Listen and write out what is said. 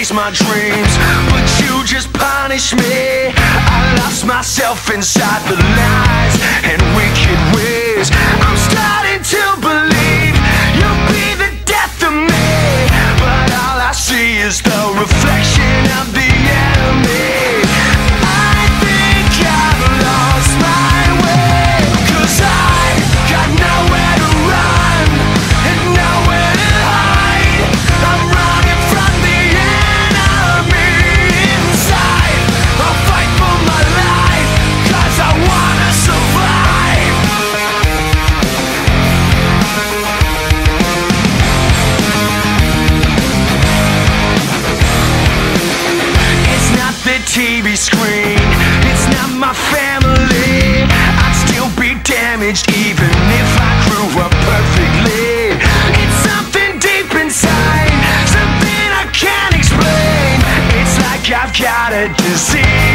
chase my dreams But you just punish me. I lost myself inside the lies screen. It's not my family. I'd still be damaged even if I grew up perfectly. It's something deep inside Something I can't explain. It's like I've got a disease.